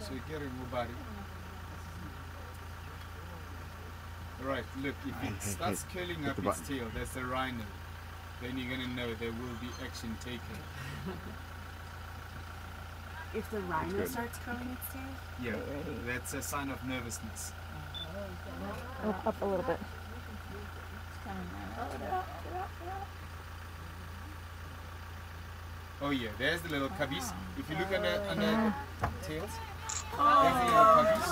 So you can remove body. Right, look, if it starts curling hit up the its tail, that's a rhino. Then you're gonna know there will be action taken. If the rhino good. starts curling its tail? Yeah, that's a sign of nervousness. Up, up a little bit. Oh yeah, there's the little cubbies. If you look at the under the tails, there's the little cubbies.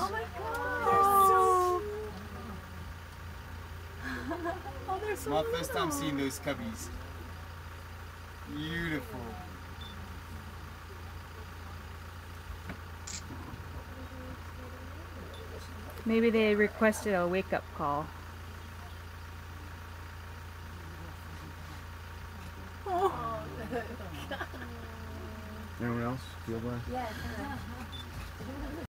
Oh, they're It's so my first time seeing those cubbies. Beautiful. Maybe they requested a wake up call. Anyone else feel that? Yeah.